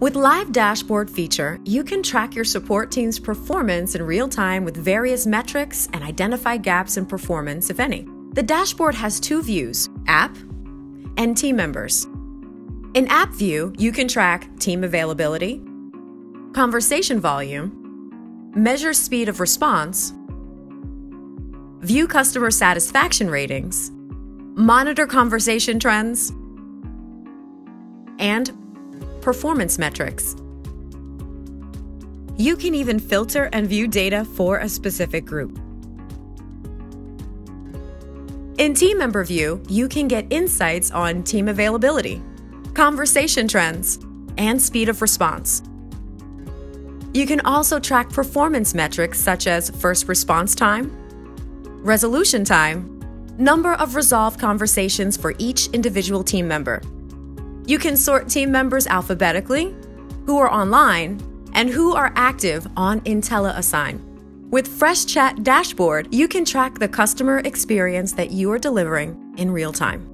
With Live Dashboard feature, you can track your support team's performance in real time with various metrics and identify gaps in performance, if any. The dashboard has two views app and team members. In App View, you can track team availability, conversation volume, measure speed of response, view customer satisfaction ratings, monitor conversation trends, and performance metrics. You can even filter and view data for a specific group. In Team Member View, you can get insights on team availability, conversation trends, and speed of response. You can also track performance metrics such as first response time, resolution time, number of resolved conversations for each individual team member. You can sort team members alphabetically, who are online, and who are active on IntelliAssign. With FreshChat Dashboard, you can track the customer experience that you are delivering in real time.